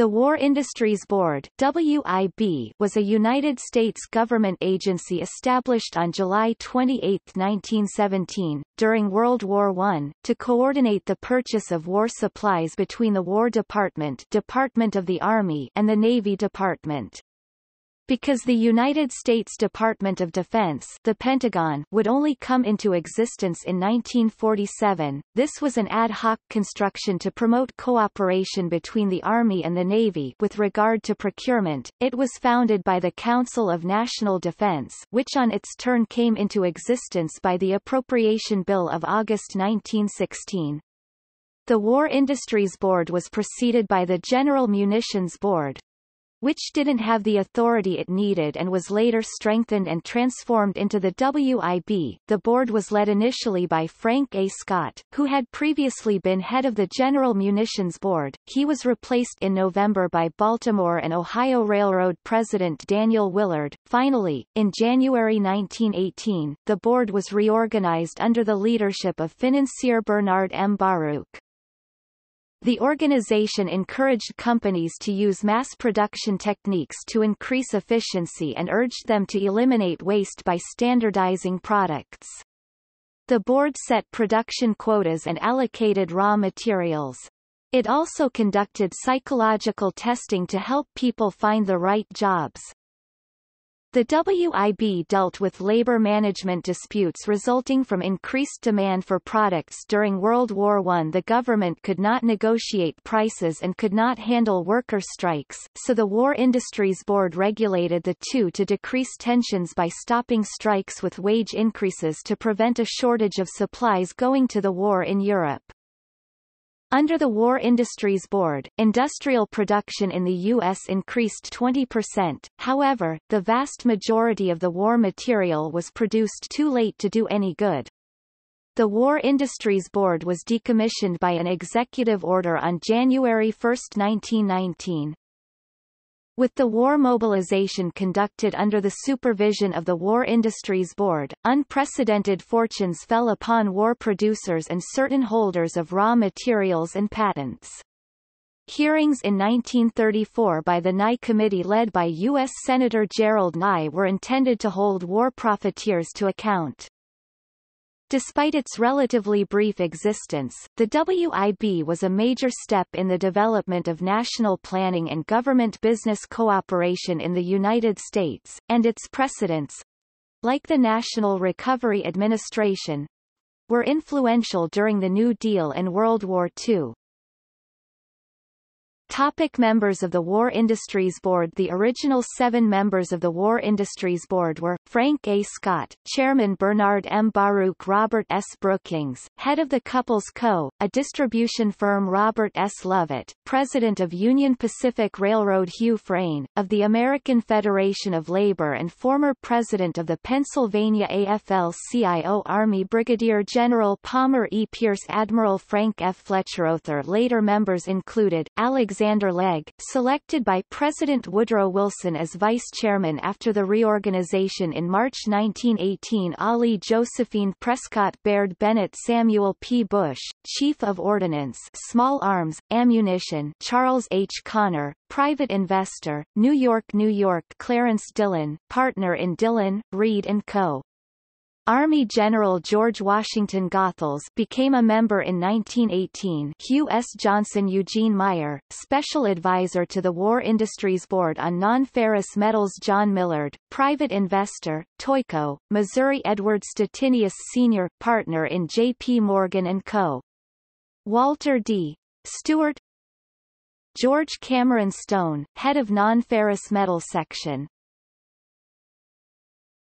The War Industries Board WIB, was a United States government agency established on July 28, 1917, during World War I, to coordinate the purchase of war supplies between the War Department Department of the Army and the Navy Department. Because the United States Department of Defense the Pentagon would only come into existence in 1947, this was an ad hoc construction to promote cooperation between the Army and the Navy with regard to procurement. It was founded by the Council of National Defense which on its turn came into existence by the Appropriation Bill of August 1916. The War Industries Board was preceded by the General Munitions Board, which didn't have the authority it needed and was later strengthened and transformed into the WIB. The board was led initially by Frank A. Scott, who had previously been head of the General Munitions Board. He was replaced in November by Baltimore and Ohio Railroad President Daniel Willard. Finally, in January 1918, the board was reorganized under the leadership of financier Bernard M. Baruch. The organization encouraged companies to use mass production techniques to increase efficiency and urged them to eliminate waste by standardizing products. The board set production quotas and allocated raw materials. It also conducted psychological testing to help people find the right jobs. The WIB dealt with labor management disputes resulting from increased demand for products during World War I. The government could not negotiate prices and could not handle worker strikes, so the War Industries Board regulated the two to decrease tensions by stopping strikes with wage increases to prevent a shortage of supplies going to the war in Europe. Under the War Industries Board, industrial production in the U.S. increased 20%, however, the vast majority of the war material was produced too late to do any good. The War Industries Board was decommissioned by an executive order on January 1, 1919. With the war mobilization conducted under the supervision of the War Industries Board, unprecedented fortunes fell upon war producers and certain holders of raw materials and patents. Hearings in 1934 by the Nye Committee led by U.S. Senator Gerald Nye were intended to hold war profiteers to account. Despite its relatively brief existence, the WIB was a major step in the development of national planning and government business cooperation in the United States, and its precedents, like the National Recovery Administration, were influential during the New Deal and World War II. Topic members of the War Industries Board The original seven members of the War Industries Board were, Frank A. Scott, Chairman Bernard M. Baruch Robert S. Brookings, head of the Cupples Co., a distribution firm Robert S. Lovett, President of Union Pacific Railroad Hugh Frayne, of the American Federation of Labor and former President of the Pennsylvania AFL-CIO Army Brigadier General Palmer E. Pierce Admiral Frank F. Fletcherother Later members included, Alexander Alexander Legge, selected by President Woodrow Wilson as vice chairman after the reorganization in March 1918 Ali Josephine Prescott Baird Bennett Samuel P. Bush, Chief of Ordnance Small Arms, Ammunition Charles H. Connor, Private Investor, New York, New York Clarence Dillon, Partner in Dillon, Read & Co. Army General George Washington Goethals became a member in 1918 Hugh S. Johnson Eugene Meyer, Special Advisor to the War Industries Board on Non-Ferrous Metals John Millard, Private Investor, Toyco, Missouri Edward Stettinius Sr., Partner in J.P. Morgan & Co. Walter D. Stewart George Cameron Stone, Head of Non-Ferrous Metal Section,